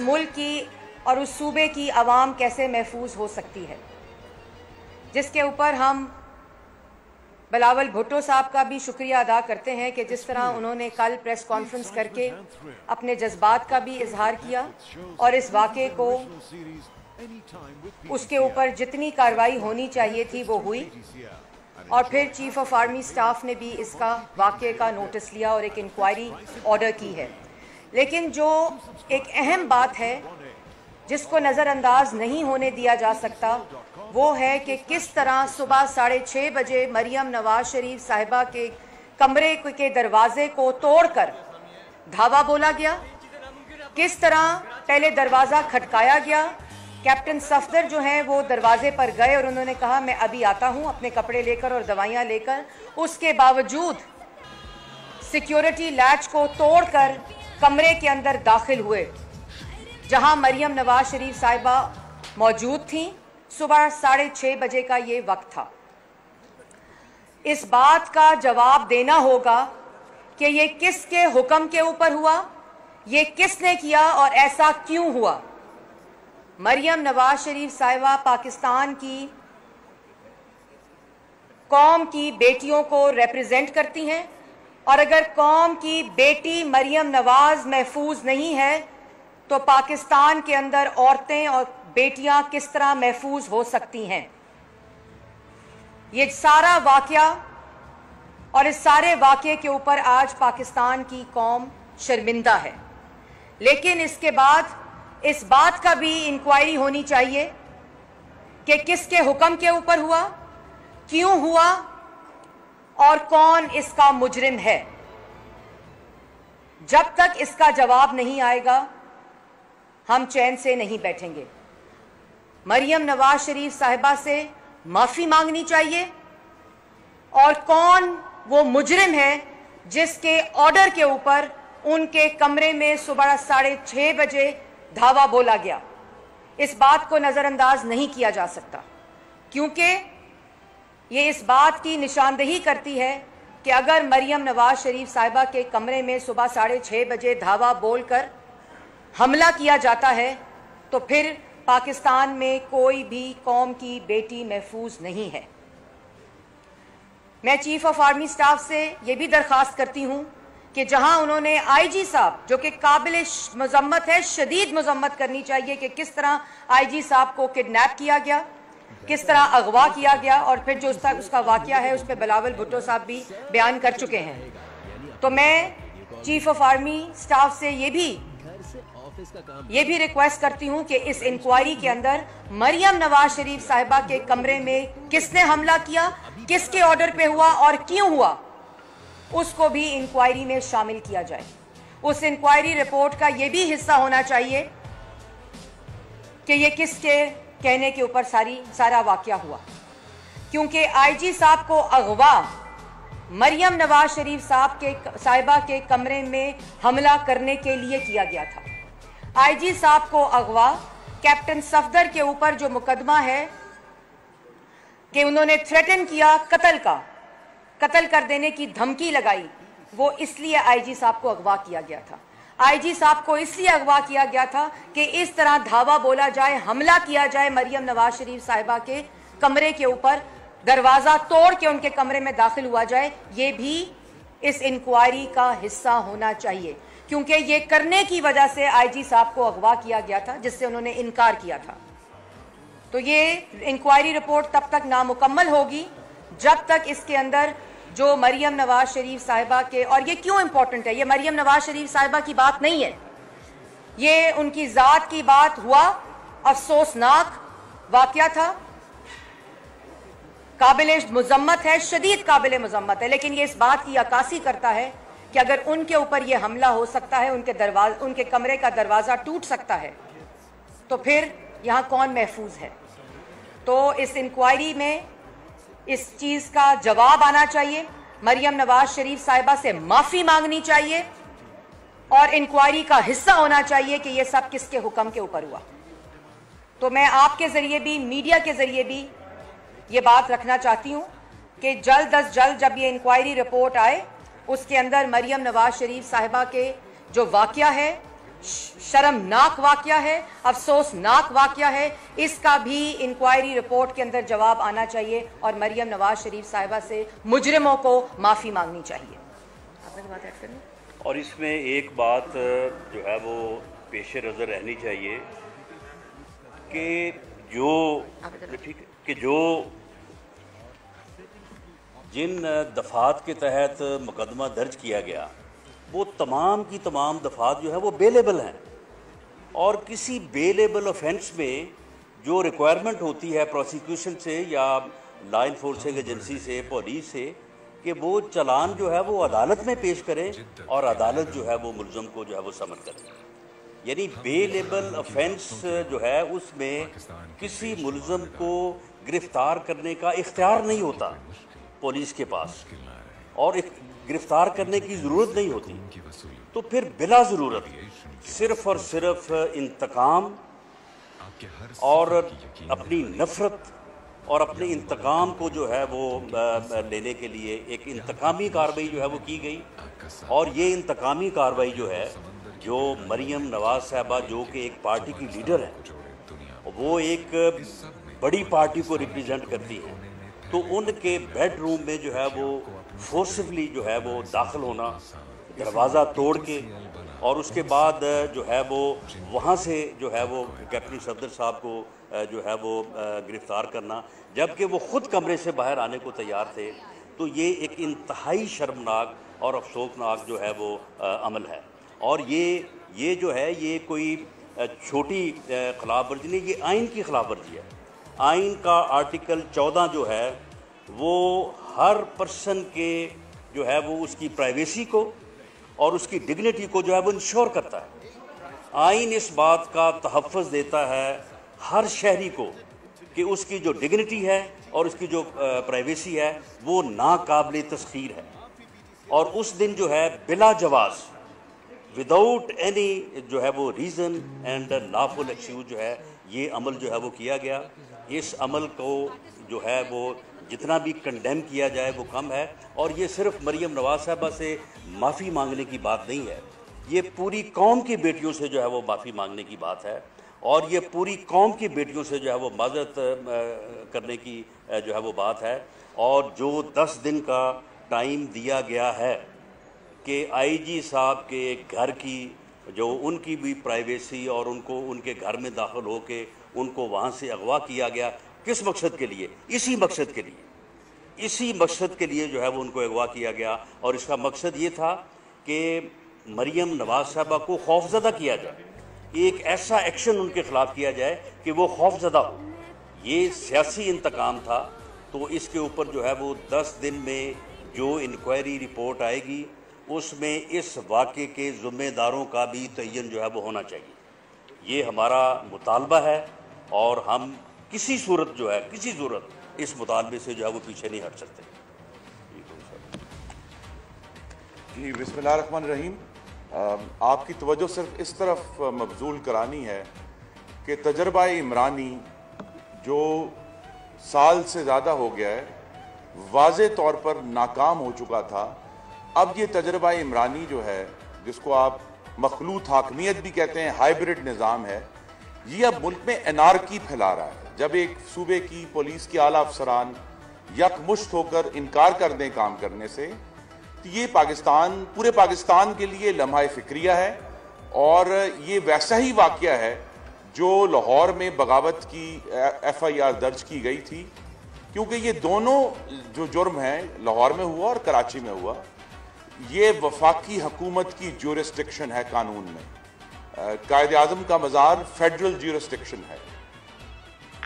मुल्क की और उस सूबे की आवाम कैसे महफूज हो सकती है। जिसके ऊपर हम बिलावल भुट्टो साहब का भी शुक्रिया अदा करते हैं कि जिस तरह उन्होंने कल प्रेस कॉन्फ्रेंस करके अपने जज्बात का भी इजहार किया और इस वाक़े को उसके ऊपर जितनी कार्रवाई होनी चाहिए थी वो हुई। और फिर चीफ ऑफ़ आर्मी स्टाफ ने भी इसका वाक़े का नोटिस लिया और एक इंक्वायरी ऑर्डर की है। लेकिन जो एक अहम बात है, जिसको नज़रअंदाज नहीं होने दिया जा सकता, वो है कि किस तरह सुबह साढ़े छः बजे मरियम नवाज़ शरीफ साहिबा के कमरे के दरवाजे को तोड़कर धावा बोला गया। किस तरह पहले दरवाज़ा खटकाया गया। कैप्टन सफदर जो हैं, वो दरवाजे पर गए और उन्होंने कहा, मैं अभी आता हूँ, अपने कपड़े लेकर और दवाइयाँ लेकर। उसके बावजूद सिक्योरिटी लैच को तोड़कर कमरे के अंदर दाखिल हुए, जहाँ मरियम नवाज़ शरीफ साहिबा मौजूद थी। सुबह साढ़े छः बजे का ये वक्त था। इस बात का जवाब देना होगा कि ये किसके हुक्म के ऊपर हुआ, ये किसने किया और ऐसा क्यों हुआ? मरियम नवाज़ शरीफ साहिबा पाकिस्तान की कौम की बेटियों को रिप्रेजेंट करती हैं। और अगर कौम की बेटी मरियम नवाज़ महफूज नहीं है तो पाकिस्तान के अंदर औरतें और बेटियाँ किस तरह महफूज हो सकती हैं? ये सारा वाकया और इस सारे वाक्य के ऊपर आज पाकिस्तान की कौम शर्मिंदा है। लेकिन इसके बाद, इस बात का भी इंक्वायरी होनी चाहिए कि किसके हुक्म के ऊपर हुआ, क्यों हुआ और कौन इसका मुजरिम है? जब तक इसका जवाब नहीं आएगा, हम चैन से नहीं बैठेंगे। मरियम नवाज़ शरीफ साहिबा से माफ़ी मांगनी चाहिए? और कौन वो मुजरिम है जिसके ऑर्डर के ऊपर उनके कमरे में सुबह साढ़े छह बजे धावा बोला गया? इस बात को नज़रअंदाज नहीं किया जा सकता, क्योंकि ये इस बात की निशानदेही करती है कि अगर मरियम नवाज़ शरीफ साहिबा के कमरे में सुबह साढ़े छः बजे धावा बोलकर हमला किया जाता है तो फिर पाकिस्तान में कोई भी कौम की बेटी महफूज नहीं है। मैं चीफ ऑफ़ आर्मी स्टाफ से यह भी दरख्वास्त करती हूँ कि जहाँ उन्होंने आईजी साहब, जो कि काबिल मजम्मत है, शदीद मजम्मत करनी चाहिए कि किस तरह आईजी साहब को किडनैप किया गया किस तरह अगवा किया गया और फिर जो उसका उसका वाक़ है उस पर बिलावल भुट्टो साहब भी बयान कर चुके हैं। तो मैं चीफ ऑफ़ आर्मी स्टाफ से ये भी ये भी रिक्वेस्ट करती हूँ कि इस इंक्वायरी के अंदर मरियम नवाज़ शरीफ साहिबा के कमरे में किसने हमला किया, किसके ऑर्डर पे हुआ और क्यों हुआ, उसको भी इंक्वायरी में शामिल किया जाए। उस इंक्वायरी रिपोर्ट का यह भी हिस्सा होना चाहिए कि ये किसके कहने के ऊपर सारी, सारा वाक्य हुआ। क्योंकि आईजी साहब को अगवा, मरियम नवाज़ शरीफ साहब के, साहिबा के कमरे में हमला करने के लिए किया गया था। आईजी साहब को अगवा, कैप्टन सफदर के ऊपर जो मुकदमा है, कि उन्होंने थ्रेटन किया कत्ल का, कत्ल कर देने की धमकी लगाई, वो इसलिए आईजी साहब को अगवा किया गया था। आईजी साहब को इसलिए अगवा किया गया था कि इस तरह धावा बोला जाए, हमला किया जाए मरियम नवाज़ शरीफ साहिबा के कमरे के ऊपर, दरवाज़ा तोड़ के उनके कमरे में दाखिल हुआ जाए, ये भी इस इंक्वायरी का हिस्सा होना चाहिए। क्योंकि ये करने की वजह से आईजी साहब को अगवा किया गया था, जिससे उन्होंने इनकार किया था। तो ये इंक्वायरी रिपोर्ट तब तक नामुकम्मल होगी, जब तक इसके अंदर जो मरियम नवाज़ शरीफ साहिबा के, और ये क्यों इंपॉर्टेंट है? ये मरियम नवाज़ शरीफ साहिबा की बात नहीं है। ये उनकी ज़ात की बात हुआ, अफसोसनाक वाक्य था। काबिल मजम्मत है, शदीद काबिल मजम्मत है, लेकिन ये इस बात की अक्सी करता है कि अगर उनके ऊपर यह हमला हो सकता है, उनके दरवाज, उनके कमरे का दरवाज़ा टूट सकता है तो फिर यहाँ कौन महफूज है? तो इस इंक्वायरी में इस चीज़ का जवाब आना चाहिए। मरियम नवाज़ शरीफ साहिबा से माफ़ी मांगनी चाहिए और इंक्वायरी का हिस्सा होना चाहिए कि यह सब किसके हुक्म के ऊपर हुआ। तो मैं आपके ज़रिए भी, मीडिया के ज़रिए भी ये बात रखना चाहती हूँ कि जल्द अज जल्द जब ये इंक्वायरी रिपोर्ट आए, उसके अंदर मरियम नवाज़ शरीफ साहिबा के जो वाक़ है शर्मनाक वाक्य है अफसोसनाक वाक्य है। इसका भी इंक्वायरी रिपोर्ट के अंदर जवाब आना चाहिए और मरियम नवाज़ शरीफ साहिबा से मुजरिमों को माफ़ी मांगनी चाहिए। आपने बात ऐड करनी? और इसमें एक बात जो है वो पेश नज़र रहनी चाहिए कि जो ठीक कि जो जिन दफात के तहत मुकदमा दर्ज किया गया वो तमाम की तमाम दफात जो है वो बेलेबल हैं। और किसी बेलेबल ऑफेंस में जो रिक्वायरमेंट होती है प्रोसिक्यूशन से या लॉ इन्फोर्सिंग एजेंसी से पुलिस से, कि वो चलान जो है वो अदालत में पेश करे और अदालत जो है वो मुलजम को जो है वो समन करे। यानी बे लेबल ऑफेंस जो है उसमें किसी मुलजम को गिरफ़्तार करने का इख्तियार नहीं होता, पुलिस के पास। और गिरफ़्तार करने की ज़रूरत नहीं होती। तो फिर बिला ज़रूरत सिर्फ़ और सिर्फ़ इंतकाम और अपनी नफरत और अपने इंतकाम को जो है वो लेने के लिए एक इंतकामी कार्रवाई जो है वो की गई। और ये इंतकामी कार्रवाई जो है, जो मरियम नवाज़ साहबा जो कि एक पार्टी की लीडर है, वो एक बड़ी पार्टी को रिप्रेजेंट करती हैं। तो उनके बेडरूम में जो है वो फोर्सफुली जो है वो दाखिल होना, दरवाज़ा तोड़ के, और उसके बाद जो है वो वहाँ से जो है वो कैप्टन सफदर साहब को जो है वो गिरफ़्तार करना। जबकि वो ख़ुद कमरे से बाहर आने को तैयार थे तो ये एक इंतहाई शर्मनाक और अफसोसनाक जो है वो अमल है। और ये ये जो है, ये कोई छोटी खिलाफ वर्जी नहीं, ये आइन की खिलाफ वर्जी है। आइन का आर्टिकल चौदह जो है, वो हर पर्सन के जो है वो उसकी प्राइवेसी को और उसकी डिग्निटी को जो है वो इंश्योर करता है। आइन इस बात का तहफ़ देता है हर शहरी को कि उसकी जो डिग्निटी है और उसकी जो प्राइवेसी है वो नाकबिल तस्खीर है। और उस दिन जो है बिला जवाज़ विदाउट एनी जो है वो रीज़न एंड लाफुल एक्सक्यूज जो है ये अमल जो है वो किया गया। इस अमल को जो है वो जितना भी कंडेम किया जाए वो कम है। और ये सिर्फ़ मरीम नवाज़ साहबा से माफ़ी मांगने की बात नहीं है। ये पूरी कौम की बेटियों से जो है वो माफ़ी मांगने की बात है। और ये पूरी कौम की बेटियों से जो है वो मदद करने की जो है वो बात है। और जो दस दिन का टाइम दिया गया है कि आईजी साहब के घर की, जो उनकी भी प्राइवेसी और उनको, उनके घर में दाखिल होके उनको वहाँ से अगवा किया गया किस मकसद के लिए? इसी मकसद के लिए। इसी मकसद के लिए जो है वो उनको अगवा किया गया। और इसका मकसद ये था कि मरियम नवाज़ साहबा को खौफजदा किया जाए। एक ऐसा एक्शन उनके खिलाफ किया जाए कि वो खौफजदा हो। ये सियासी इंतकाम था। तो इसके ऊपर जो है वो दस दिन में जो इंक्वायरी रिपोर्ट आएगी, उसमें इस वाक़े के ज़िम्मेदारों का भी तयन जो है वो होना चाहिए। ये हमारा मुतालबा है और हम किसी सूरत जो है, किसी सूरत, इस मुतालबे से जो है वो पीछे नहीं हट सकते। जी, बिस्मिल्लाह रहीम। आपकी तवज्जो सिर्फ़ इस तरफ़ मबजूल करानी है कि तजर्बा इमरानी जो साल से ज़्यादा हो गया है, वाज तौर पर नाकाम हो चुका था। अब ये तजर्बा इमरानी जो है, जिसको आप मखलूत हाकमियत भी कहते हैं, हाइब्रिड निज़ाम है, ये अब मुल्क में एनार्की फैला रहा है। जब एक सूबे की पुलिस के आला अफसरान यकमुश्त होकर इनकार कर दें काम करने से तो ये पाकिस्तान, पूरे पाकिस्तान के लिए लम्हा फिक्रिया है और ये वैसा ही वाक़ है जो लाहौर में बगावत की एफ़ आई आर दर्ज की गई थी, क्योंकि ये दोनों जो जुर्म हैं, लाहौर में हुआ और कराची में हुआ, ये वफाकी हकूमत की जोरिस्टिक्शन है कानून में। कायद आज़म का मज़ार फेडरल जोरिस्टिक्शन है।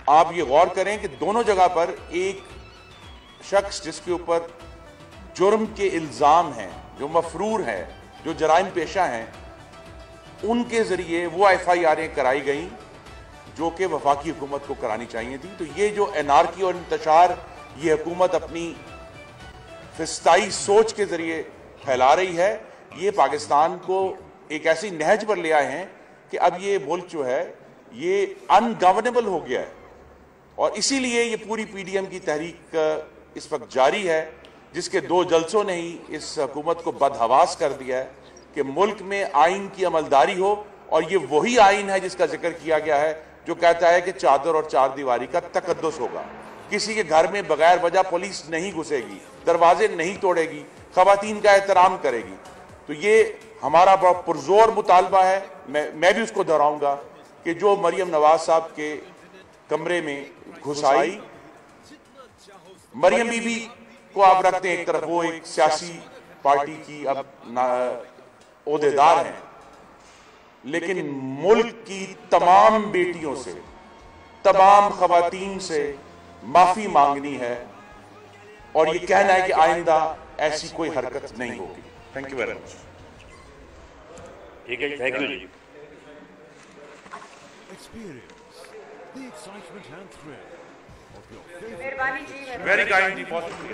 आप ये गौर करें कि दोनों जगह पर एक शख्स जिसके ऊपर जुर्म के इल्ज़ाम हैं, जो मफरूर हैं, जो जराइम पेशा हैं, उनके ज़रिए वो एफ़ आई आर कराई गई, जो कि वफाकी हुकूमत को करानी चाहिए थी। तो ये जो एनारकी और इंतशार ये हुकूमत अपनी फिस्ताई सोच के ज़रिए फैला रही है। ये पाकिस्तान को एक ऐसी नहज पर ले आए हैं कि अब ये मुल्क जो है, ये अनगवर्नेबल हो गया है। और इसीलिए ये पूरी पी डी एम की तहरीक इस वक्त जारी है, जिसके दो जलसों ने ही इस हुकूमत को बदहवास कर दिया है कि मुल्क में आइन की अमलदारी हो, और ये वही आइन है जिसका ज़िक्र किया गया है, जो कहता है कि चादर और चार दीवारी का तकदस होगा। किसी के घर में बगैर वजह पुलिस नहीं घुसेगी, दरवाजे नहीं तोड़ेगी खातन का एहतराम करेगी। तो ये हमारा पुरजोर मुतालबा है। मैं मैं भी उसको दोहराऊँगा कि जो मरियम नवाज़ साहब के कमरे में घुसाई। मरियम बीबी को आप रखते हैं एक तरफ़ वो एक सियासी पार्टी की अब अहदेदार हैं। लेकिन मुल्क की तमाम बेटियों से तमाम खवतान से माफ़ी मांगनी है और ये कहना है कि आइंदा ऐसी कोई हरकत नहीं होगी। थैंक यू वेरी मच ठीक है thank you ji. The excitement and thrill of your favorite Very kindly possible.